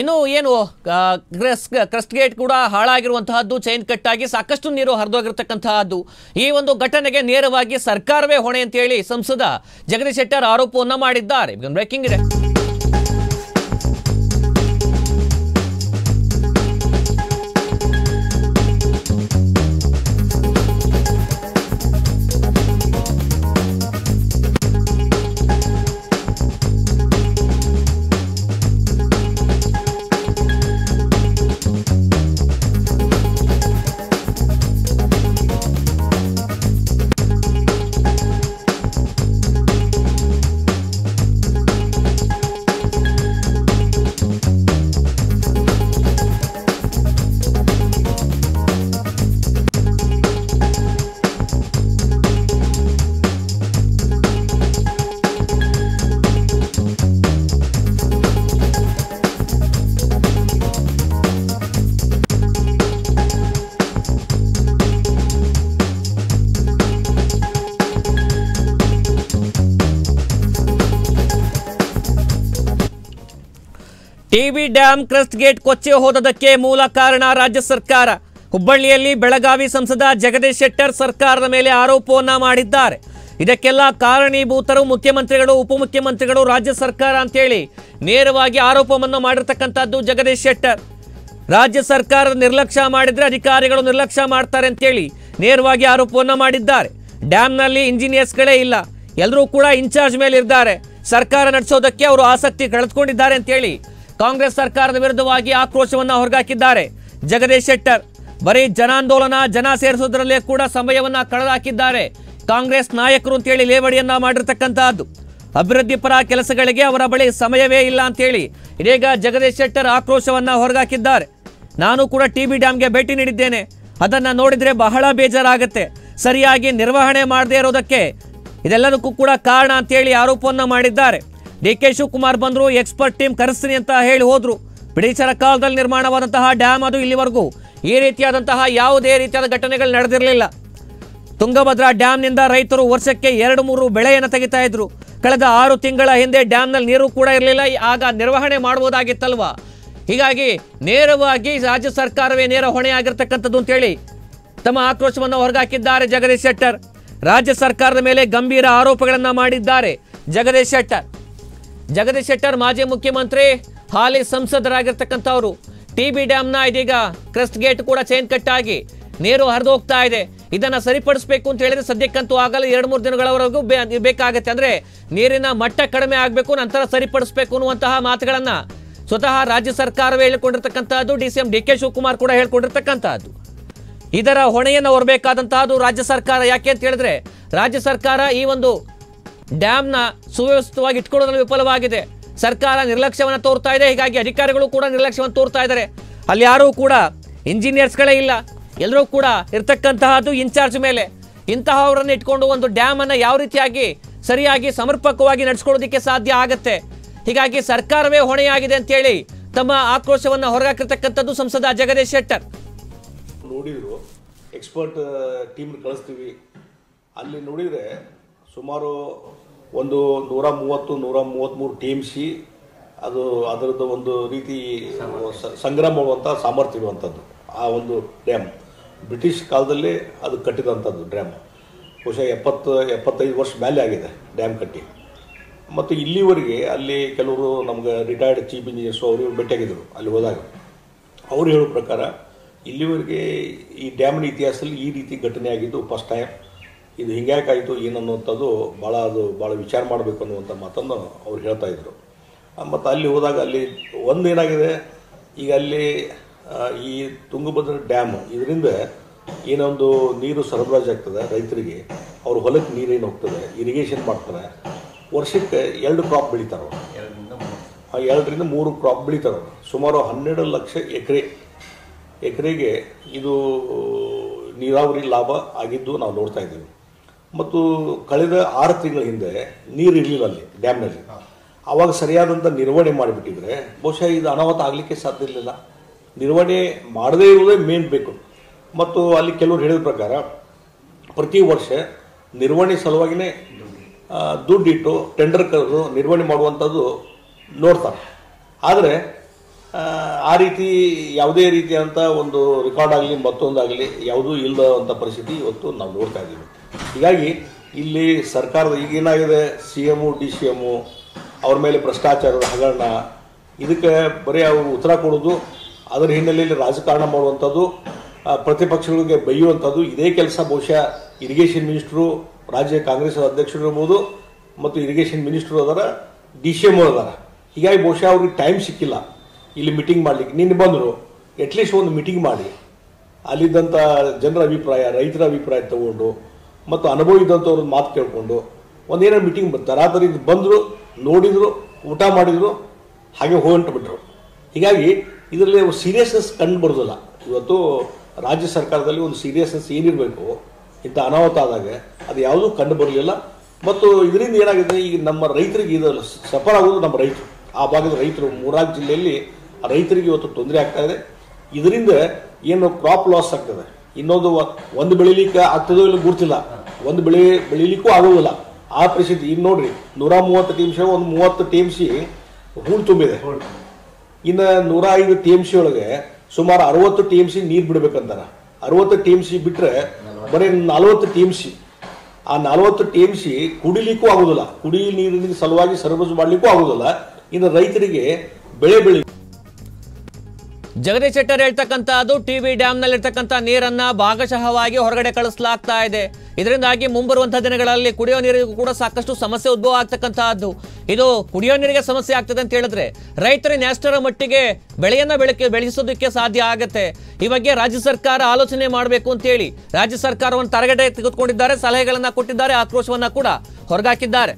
ಇನ್ನು ಏನು ಕ್ರಸ್ crust gate ಕೂಡ ಹಾಳಾಗಿರುವಂತಹದ್ದು ಚೈನ್ ಕಟ್ಟಾಗಿ ಸಾಕಷ್ಟು ನೀರು ಹರಿದೋಗಿರ್ತಕ್ಕಂತಹದ್ದು. ಈ ಒಂದು ಘಟನೆಗೆ ನೇರವಾಗಿ ಸರ್ಕಾರವೇ ಹೊಣೆ ಅಂತೇಳಿ ಸಂಸದ ಜಗದೀಶ್ ಶೆಟ್ಟರ್ ಆರೋಪವನ್ನು ಮಾಡಿದ್ದಾರೆ. ಬ್ರೇಕಿಂಗ್ ಇದೆ. ಟಿಬಿ ಡ್ಯಾಂ ಕ್ರಸ್ಟ್ ಗೇಟ್ ಕೊಚ್ಚೆ ಹೋದದಕ್ಕೆ ಮೂಲ ಕಾರಣ ರಾಜ್ಯ ಸರ್ಕಾರ. ಹುಬ್ಬಳ್ಳಿಯಲ್ಲಿ ಬೆಳಗಾವಿ ಸಂಸದ ಜಗದೀಶ್ ಶೆಟ್ಟರ್ ಸರ್ಕಾರದ ಮೇಲೆ ಆರೋಪವನ್ನು ಮಾಡಿದ್ದಾರೆ. ಇದಕ್ಕೆಲ್ಲ ಕಾರಣೀಭೂತರು ಮುಖ್ಯಮಂತ್ರಿಗಳು, ಉಪಮುಖ್ಯಮಂತ್ರಿಗಳು, ರಾಜ್ಯ ಸರ್ಕಾರ ಅಂತೇಳಿ ನೇರವಾಗಿ ಆರೋಪವನ್ನು ಮಾಡಿರ್ತಕ್ಕಂಥದ್ದು ಜಗದೀಶ್ ಶೆಟ್ಟರ್. ರಾಜ್ಯ ಸರ್ಕಾರ ನಿರ್ಲಕ್ಷ್ಯ ಮಾಡಿದರೆ ಅಧಿಕಾರಿಗಳು ನಿರ್ಲಕ್ಷ್ಯ ಮಾಡ್ತಾರೆ ಅಂತೇಳಿ ನೇರವಾಗಿ ಆರೋಪವನ್ನು ಮಾಡಿದ್ದಾರೆ. ಡ್ಯಾಮ್ನಲ್ಲಿ ಇಂಜಿನಿಯರ್ಸ್ಗಳೇ ಇಲ್ಲ. ಎಲ್ಲರೂ ಕೂಡ ಇನ್ಚಾರ್ಜ್ ಮೇಲೆ ಇದ್ದಾರೆ ಸರ್ಕಾರ ನಡೆಸೋದಕ್ಕೆ ಅವರು ಆಸಕ್ತಿ ಕಳೆದುಕೊಂಡಿದ್ದಾರೆ ಅಂತೇಳಿ ಕಾಂಗ್ರೆಸ್ ಸರ್ಕಾರದ ವಿರುದ್ಧವಾಗಿ ಆಕ್ರೋಶವನ್ನ ಹೊರಗಾಕಿದ್ದಾರೆ. ಜಗದೀಶ್ ಶೆಟ್ಟರ್, ಬರೀ ಜನಾಂದೋಲನ, ಜನ ಸೇರಿಸೋದ್ರಲ್ಲೇ ಕೂಡ ಸಮಯವನ್ನ ಕಳೆದಾಕಿದ್ದಾರೆ. ಕಾಂಗ್ರೆಸ್ ನಾಯಕರು ಅಂತೇಳಿ ಲೇವಡಿಯನ್ನ ಮಾಡಿರ್ತಕ್ಕಂತಹದ್ದು. ಅಭಿವೃದ್ಧಿ ಪರ ಕೆಲಸಗಳಿಗೆ ಅವರ ಬಳಿ ಸಮಯವೇ ಇಲ್ಲ ಅಂತೇಳಿ ಇದೀಗ ಜಗದೀಶ್ ಶೆಟ್ಟರ್ ಆಕ್ರೋಶವನ್ನ ಹೊರಗಾಕಿದ್ದಾರೆ. ನಾನು ಕೂಡ ಟಿ ಬಿ ಡ್ಯಾಮ್ಗೆ ಭೇಟಿ ನೀಡಿದ್ದೇನೆ. ಅದನ್ನ ನೋಡಿದ್ರೆ ಬಹಳ ಬೇಜಾರಾಗುತ್ತೆ. ಸರಿಯಾಗಿ ನಿರ್ವಹಣೆ ಮಾಡದೇ ಇರೋದಕ್ಕೆ ಇದೆಲ್ಲದಕ್ಕೂ ಕೂಡ ಕಾರಣ ಅಂತೇಳಿ ಆರೋಪವನ್ನ ಮಾಡಿದ್ದಾರೆ. ಡಿ ಕೆ ಶಿವಕುಮಾರ್ ಬಂದ್ರು, ಎಕ್ಸ್ಪರ್ಟ್ ಟೀಮ್ ಕರೆಸ್ತೀನಿ ಅಂತ ಹೇಳಿ ಹೋದ್ರು. ಬ್ರಿಟಿಷರ ಕಾಲದಲ್ಲಿ ನಿರ್ಮಾಣವಾದಂತಹ ಡ್ಯಾಮ್ ಅದು ಇಲ್ಲಿವರೆಗೂ ಈ ರೀತಿಯಾದಂತಹ ಯಾವುದೇ ರೀತಿಯಾದ ಘಟನೆಗಳು ನಡೆದಿರಲಿಲ್ಲ. ತುಂಗಭದ್ರಾ ಡ್ಯಾಮ್ನಿಂದ ರೈತರು ವರ್ಷಕ್ಕೆ ಎರಡು ಮೂರು ಬೆಳೆಯನ್ನು ತೆಗಿತಾ ಇದ್ರು. ಕಳೆದ ಆರು ತಿಂಗಳ ಹಿಂದೆ ಡ್ಯಾಮ್ನಲ್ಲಿ ನೀರು ಕೂಡ ಇರಲಿಲ್ಲ. ಆಗ ನಿರ್ವಹಣೆ ಮಾಡುವುದಾಗಿತ್ತಲ್ವ? ಹೀಗಾಗಿ ನೇರವಾಗಿ ರಾಜ್ಯ ಸರ್ಕಾರವೇ ನೇರ ಹೊಣೆ ಆಗಿರ್ತಕ್ಕಂಥದ್ದು ಅಂತೇಳಿ ತಮ್ಮ ಆಕ್ರೋಶವನ್ನು ಹೊರಗಾಕಿದ್ದಾರೆ ಜಗದೀಶ್ ಶೆಟ್ಟರ್. ರಾಜ್ಯ ಸರ್ಕಾರದ ಮೇಲೆ ಗಂಭೀರ ಆರೋಪಗಳನ್ನು ಮಾಡಿದ್ದಾರೆ ಜಗದೀಶ್ ಶೆಟ್ಟರ್. ಜಗದೀಶ್ ಶೆಟ್ಟರ್ ಮಾಜಿ ಮುಖ್ಯಮಂತ್ರಿ, ಹಾಲಿ ಸಂಸದರಾಗಿರ್ತಕ್ಕಂಥವ್ರು. ಟಿ ಬಿ ಡ್ಯಾಮ್ನ ಇದೀಗ ಕ್ರಸ್ಟ್ ಗೇಟ್ ಕೂಡ ಚೈನ್ ಕಟ್ಟಾಗಿ ನೀರು ಹರಿದು ಹೋಗ್ತಾ ಇದೆ. ಇದನ್ನ ಸರಿಪಡಿಸಬೇಕು ಅಂತ ಹೇಳಿದ್ರೆ ಸದ್ಯಕ್ಕಂತೂ ಆಗಲ್ಲ. ಎರಡು, ಮೂರು ದಿನಗಳವರೆಗೂ ಬೇಕಾಗುತ್ತೆ ಅಂದರೆ ನೀರಿನ ಮಟ್ಟ ಕಡಿಮೆ ಆಗಬೇಕು, ನಂತರ ಸರಿಪಡಿಸಬೇಕು ಅನ್ನುವಂತಹ ಮಾತುಗಳನ್ನು ಸ್ವತಃ ರಾಜ್ಯ ಸರ್ಕಾರವೇ ಹೇಳಿಕೊಂಡಿರ್ತಕ್ಕಂತಹದ್ದು D C M D K Shivakumar ಕೂಡ ಹೇಳ್ಕೊಂಡಿರ್ತಕ್ಕಂಥದ್ದು. ಇದರ ಹೊಣೆಯನ್ನು ಹೊರಬೇಕಾದಂತಹದ್ದು ರಾಜ್ಯ ಸರ್ಕಾರ. ಯಾಕೆ ಅಂತ ಹೇಳಿದ್ರೆ ರಾಜ್ಯ ಸರ್ಕಾರ ಈ ಒಂದು ಡ್ಯಾಮ್ನ ಸುವ್ಯವಸ್ಥಿತವಾಗಿ ಇಟ್ಕೊಳ್ಳೋದ್ರಲ್ಲಿ ವಿಫಲವಾಗಿದೆ. ಸರ್ಕಾರ ನಿರ್ಲಕ್ಷ್ಯವನ್ನು ತೋರ್ತಾ ಇದೆ. ಹೀಗಾಗಿ ಅಧಿಕಾರಿಗಳು ಕೂಡ ನಿರ್ಲಕ್ಷ್ಯವನ್ನು ತೋರ್ತಾ ಇದ್ದಾರೆ. ಅಲ್ಲಿ ಯಾರೂ ಕೂಡ ಇಂಜಿನಿಯರ್ಸ್ಗಳೇ ಇಲ್ಲ. ಎಲ್ಲರೂ ಕೂಡ ಇರ್ತಕ್ಕಂತಹದ್ದು ಇನ್ಚಾರ್ಜ್ ಮೇಲೆ. ಇಂತಹವರನ್ನು ಇಟ್ಕೊಂಡು ಒಂದು ಡ್ಯಾಮನ್ನು ಯಾವ ರೀತಿಯಾಗಿ ಸರಿಯಾಗಿ ಸಮರ್ಪಕವಾಗಿ ನಡೆಸ್ಕೊಳ್ಳೋದಕ್ಕೆ ಸಾಧ್ಯ ಆಗತ್ತೆ? ಹೀಗಾಗಿ ಸರ್ಕಾರವೇ ಹೊಣೆಯಾಗಿದೆ ಅಂತೇಳಿ ತಮ್ಮ ಆಕ್ರೋಶವನ್ನು ಹೊರಗಾಕಿರ್ತಕ್ಕಂಥದ್ದು ಸಂಸದ ಜಗದೀಶ್ ಶೆಟ್ಟರ್. ನೋಡಿದ್ರು. ಎಕ್ಸ್ಪರ್ಟ್ ಟೀಮ್ ಕಳಿಸ್ತೀವಿ. ಅಲ್ಲಿ ನೋಡಿದರೆ ಸುಮಾರು ಒಂದು ನೂರ ಮೂವತ್ತು, ನೂರ ಮೂವತ್ತ್ಮೂರು ಟಿ ಎಂ ಸಿ ಅದು ಅದರದ್ದು ಒಂದು ರೀತಿ ಸಂಗ್ರಹ ಮಾಡುವಂಥ ಸಾಮರ್ಥ್ಯ ಇರುವಂಥದ್ದು ಆ ಒಂದು ಡ್ಯಾಮ್ ಬ್ರಿಟಿಷ್ ಕಾಲದಲ್ಲಿ ಅದು ಕಟ್ಟಿದಂಥದ್ದು ಡ್ಯಾಮ್ ಬಹುಶಃ ಎಪ್ಪತ್ತು, ಎಪ್ಪತ್ತೈದು ವರ್ಷ ಮೇಲೆ ಆಗಿದೆ ಡ್ಯಾಮ್ ಕಟ್ಟಿ. ಮತ್ತು ಇಲ್ಲಿವರೆಗೆ ಅಲ್ಲಿ ಕೆಲವರು ನಮ್ಗೆ ರಿಟೈರ್ಡ್ ಚೀಫ್ ಇಂಜಿನಿಯರ್ಸ್ ಅವರು ಭೇಟಿಯಾಗಿದ್ದರು ಅಲ್ಲಿ ಹೋದಾಗ. ಅವ್ರು ಹೇಳೋ ಪ್ರಕಾರ ಇಲ್ಲಿವರೆಗೆ ಈ ಡ್ಯಾಮ್ನ ಇತಿಹಾಸದಲ್ಲಿ ಈ ರೀತಿ ಘಟನೆ ಆಗಿದ್ದು ಫಸ್ಟ್ ಟೈಮ್ ಇದು ಹಿಂಗ್ಯಾಕಾಯಿತು ಏನು ಅನ್ನುವಂಥದ್ದು ಭಾಳ ಅದು ಭಾಳ ವಿಚಾರ ಮಾಡಬೇಕು ಅನ್ನುವಂಥ ಮಾತನ್ನು ಅವ್ರು ಹೇಳ್ತಾ ಇದ್ರು. ಮತ್ತು ಅಲ್ಲಿ ಹೋದಾಗ ಅಲ್ಲಿ ಒಂದು ಏನಾಗಿದೆ ಈಗ ಅಲ್ಲಿ ಈ ತುಂಗಭದ್ರ ಡ್ಯಾಮ್ ಇದರಿಂದ ಏನೊಂದು ನೀರು ಸರಬರಾಜು ಆಗ್ತದೆ ರೈತರಿಗೆ ಅವ್ರ ಹೊಲಕ್ಕೆ ನೀರೇನು ಹೋಗ್ತದೆ ಇರಿಗೇಷನ್ ಮಾಡ್ತಾರೆ ವರ್ಷಕ್ಕೆ ಎರಡು ಕ್ರಾಪ್ ಬೆಳಿತಾರೆ ಅವರು. ಆ ಎರಡರಿಂದ ಮೂರು ಕ್ರಾಪ್ ಬೆಳಿತಾರೆ ಅವ್ರು. ಸುಮಾರು ಹನ್ನೆರಡು ಲಕ್ಷ ಎಕರೆ ಎಕರೆಗೆ ಇದು ನೀರಾವರಿ ಲಾಭ ಆಗಿದ್ದು ನಾವು ನೋಡ್ತಾ ಇದ್ದೀವಿ. ಮತ್ತು ಕಳೆದ ಆರು ತಿಂಗಳ ಹಿಂದೆ ನೀರು ಇರಲಿಲ್ಲ ಅಲ್ಲಿ ಡ್ಯಾಮ್ನಲ್ಲಿ. ಆವಾಗ ಸರಿಯಾದಂಥ ನಿರ್ವಹಣೆ ಮಾಡಿಬಿಟ್ಟಿದ್ರೆ ಬಹುಶಃ ಇದು ಅನಾಹುತ ಆಗಲಿಕ್ಕೆ ಸಾಧ್ಯ ಇರಲಿಲ್ಲ. ನಿರ್ವಹಣೆ ಮಾಡದೇ ಇರುವುದೇ ಮೇನ್ ಬೇಕು. ಮತ್ತು ಅಲ್ಲಿ ಕೆಲವರು ಹೇಳಿದ ಪ್ರಕಾರ ಪ್ರತಿ ವರ್ಷ ನಿರ್ವಹಣೆ ಸಲುವಾಗಿನೇ ದುಡ್ಡಿಟ್ಟು ಟೆಂಡರ್ ಕರೆದು ನಿರ್ವಹಣೆ ಮಾಡುವಂಥದ್ದು ನೋಡ್ತಾರೆ. ಆದರೆ ಆ, ಆ ರೀತಿ ಯಾವುದೇ ರೀತಿಯಾದಂಥ ಒಂದು ರೆಕಾರ್ಡ್ ಆಗಲಿ ಮತ್ತೊಂದಾಗಲಿ ಯಾವುದೂ ಇಲ್ಲದಂಥ ಪರಿಸ್ಥಿತಿ ಇವತ್ತು ನಾವು ನೋಡ್ತಾ ಇದ್ದೀವಿ. ಹೀಗಾಗಿ ಇಲ್ಲಿ ಸರ್ಕಾರದ ಈಗೇನಾಗಿದೆ C M D C M ಅವ್ರ ಮೇಲೆ ಭ್ರಷ್ಟಾಚಾರದ ಹಗರಣ, ಇದಕ್ಕೆ ಬರೀ ಅವರು ಉತ್ತರ ಕೊಡೋದು, ಅದರ ಹಿನ್ನೆಲೆಯಲ್ಲಿ ರಾಜಕಾರಣ ಮಾಡುವಂಥದ್ದು ಪ್ರತಿಪಕ್ಷಗಳಿಗೆ ಬೈಯುವಂಥದ್ದು, ಇದೇ ಕೆಲಸ ಬಹುಶಃ ಇರಿಗೇಷನ್ ಮಿನಿಸ್ಟ್ರು, ರಾಜ್ಯ ಕಾಂಗ್ರೆಸ್ ಅಧ್ಯಕ್ಷರು ಇರ್ಬೋದು, ಮತ್ತು ಇರಿಗೇಷನ್ ಮಿನಿಸ್ಟ್ರು ಅದರ ಡಿ ಸಿ ಎಂ ಅದಾರ. ಹೀಗಾಗಿ ಬಹುಶಃ ಅವ್ರಿಗೆ ಟೈಮ್ ಸಿಕ್ಕಿಲ್ಲ. ಇಲ್ಲಿ ಮೀಟಿಂಗ್ ಮಾಡಲಿಕ್ಕೆ. ನಿನ್ನೆ ಬಂದರು ಅಟ್ಲೀಸ್ಟ್ ಒಂದು ಮೀಟಿಂಗ್ ಮಾಡಿ. ಅಲ್ಲಿದ್ದಂಥ ಜನರ ಅಭಿಪ್ರಾಯ, ರೈತರ ಅಭಿಪ್ರಾಯ ತಗೊಂಡು ಮತ್ತು ಅನುಭವ ಇದ್ದಂಥವ್ರ ಮಾತು ಕೇಳಿಕೊಂಡು ಒಂದೇನೋ ಮೀಟಿಂಗ್ ತರಾತರಿ ಬಂದರು, ನೋಡಿದರು, ಊಟ ಮಾಡಿದರು, ಹಾಗೆ ಹೊಂಟುಬಿಟ್ರು ಹೀಗಾಗಿ ಇದರಲ್ಲಿ ಸೀರಿಯಸ್ನೆಸ್ ಕಂಡು ಬರೋದಿಲ್ಲ. ಇವತ್ತು ರಾಜ್ಯ ಸರ್ಕಾರದಲ್ಲಿ ಒಂದು ಸೀರಿಯಸ್ನೆಸ್ ಏನಿರಬೇಕು, ಇಂಥ ಅನಾಹುತ ಆದಾಗ ಅದು ಯಾವುದೂ ಕಂಡು ಬರಲಿಲ್ಲ ಮತ್ತು ಇದರಿಂದ ಏನಾಗಿದೆ, ಈಗ ನಮ್ಮ ರೈತರಿಗೆ ಇದು ಸಫರ್ ಆಗೋದು ನಮ್ಮ ರೈತರು. ಆ ಭಾಗದ ರೈತರು, ಮೂರಾರು ಜಿಲ್ಲೆಯಲ್ಲಿ ರೈತರಿಗೆ ಇವತ್ತು ತೊಂದರೆ ಆಗ್ತಾ ಇದೆ. ಇದರಿಂದ ಏನು ಕ್ರಾಪ್ ಲಾಸ್ ಆಗ್ತದೆ. ಇನ್ನೊಂದು ಒಂದು ಬೆಳಿಲಿಕ್ಕೆ ಆಗ್ತದೋ ಇಲ್ಲ ಗುರ್ತಿಲ್ಲ ಒಂದು ಬೆಳೆ ಬೆಳಿಲಿಕ್ಕೂ ಆಗೋದಿಲ್ಲ. ಆ ಪರಿಸ್ಥಿತಿ ಈಗ ನೋಡ್ರಿ ನೂರ ಮೂವತ್ತು ಟಿ ಎಂ ಸಿ ಒಂದು ಮೂವತ್ತು ಟಿ ಎಂ ಸಿ ಹೂಳು ತುಂಬಿದೆ. ಇನ್ನು ನೂರ ಐದು ಟಿ ಎಂ ಸಿ ಒಳಗೆ ಸುಮಾರು ಅರವತ್ತು ಟಿ ಎಂ ಸಿ ನೀರು ಬಿಡ್ಬೇಕಂತಾರ. ಅರವತ್ತು ಟಿ ಎಂ ಸಿ ಬಿಟ್ರೆ ಬರೀ ನಲವತ್ತು ಟಿ ಎಂ ಸಿ. ಆ ನಲ್ವತ್ತು ಟಿ ಎಂ ಸಿ ಕುಡಿಲಿಕ್ಕೂ ಆಗೋದಿಲ್ಲ. ಕುಡಿ ನೀರಿನ ಸಲುವಾಗಿ ಸರ್ವಸ್ ಮಾಡಲಿಕ್ಕೂ ಆಗೋದಿಲ್ಲ. ಇನ್ನು ರೈತರಿಗೆ ಬೆಳೆ ಬೆಳಿ ಜಗದೀಶ್ ಶೆಟ್ಟರ್ ಹೇಳ್ತಕ್ಕಂಥದ್ದು ಟಿ ವಿ ಡ್ಯಾಮ್ನಲ್ಲಿರ್ತಕ್ಕಂಥ ನೀರನ್ನ ಭಾಗಶಃವಾಗಿ ಹೊರಗಡೆ ಕಳಿಸಲಾಗ್ತಾ ಇದೆ. ಇದರಿಂದಾಗಿ ಮುಂಬರುವಂತಹ ದಿನಗಳಲ್ಲಿ ಕುಡಿಯೋ ನೀರಿಗೂ ಕೂಡ ಸಾಕಷ್ಟು ಸಮಸ್ಯೆ ಉದ್ಭವ ಆಗ್ತಕ್ಕಂತಹದ್ದು. ಇದು ಕುಡಿಯೋ ನೀರಿಗೆ ಸಮಸ್ಯೆ ಆಗ್ತದೆ ಅಂತ ಹೇಳಿದ್ರೆ ರೈತರು ನ್ಯಾಷ್ಟರ ಮಟ್ಟಿಗೆ ಬೆಳೆಯನ್ನ ಬೆಳಕೆ ಬೆಳೆಸೋದಕ್ಕೆ ಸಾಧ್ಯ ಆಗತ್ತೆ. ಈ ಬಗ್ಗೆ ರಾಜ್ಯ ಸರ್ಕಾರ ಆಲೋಚನೆ ಮಾಡಬೇಕು ಅಂತೇಳಿ ರಾಜ್ಯ ಸರ್ಕಾರವನ್ನು ತರಗಡೆ ತೆಗೆದುಕೊಂಡಿದ್ದಾರೆ, ಸಲಹೆಗಳನ್ನ ಕೊಟ್ಟಿದ್ದಾರೆ, ಆಕ್ರೋಶವನ್ನ ಕೂಡ ಹೊರಗಾಕಿದ್ದಾರೆ.